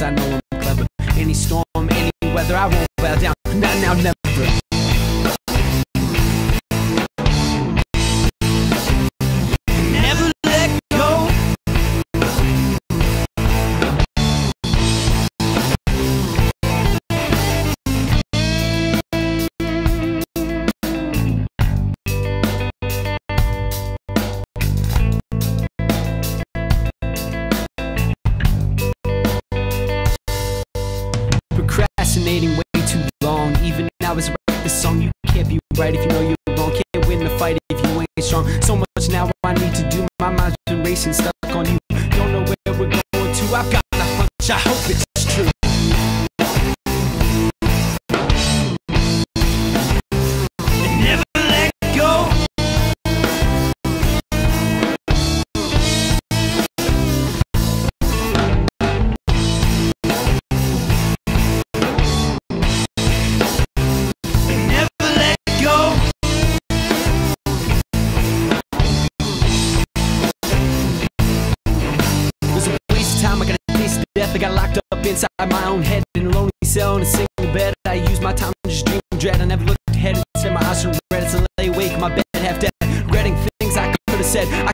I know I'm clever. Any storm, any weather, I won't bow down. Now, now. Never Procrastinating way too long. Even now is right. This song you can't be right if you know you're wrong. Can't win the fight if you ain't strong. So much now I need to do. My mind's been racing, stuck on you. Don't know where we're going to. I've got a hunch. I hope it's death. I got locked up inside my own head in a lonely cell in a single bed. I use my time to just dream dread. I never looked ahead and instead my eyes from red. It's a lay awake, my bed half dead, regretting things I could have said. I